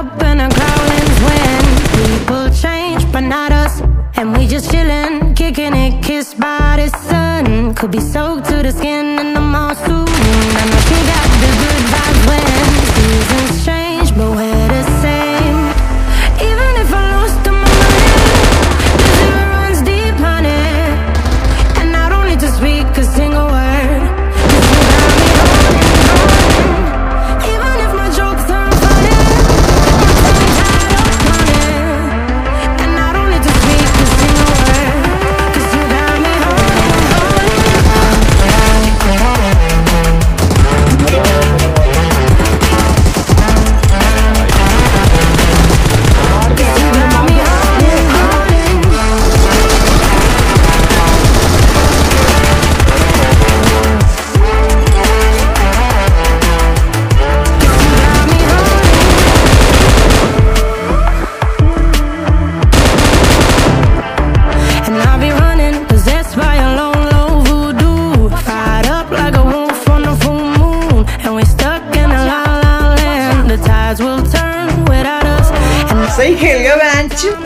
up in a growling's wind People change, but not us. And we just chillin', kicking it, kissed by the sun. Could be soaked to the skin Soy Helga Bancho.